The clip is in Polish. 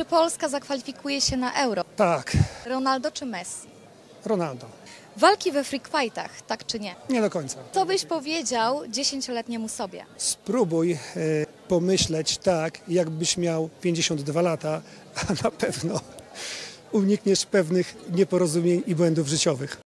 Czy Polska zakwalifikuje się na Euro? Tak, Ronaldo czy Messi? Ronaldo. Walki we free fightach, tak czy nie? Nie do końca. Co byś powiedział dziesięcioletniemu sobie? Spróbuj e, pomyśleć tak, jakbyś miał 52 lata, a na pewno unikniesz pewnych nieporozumień i błędów życiowych.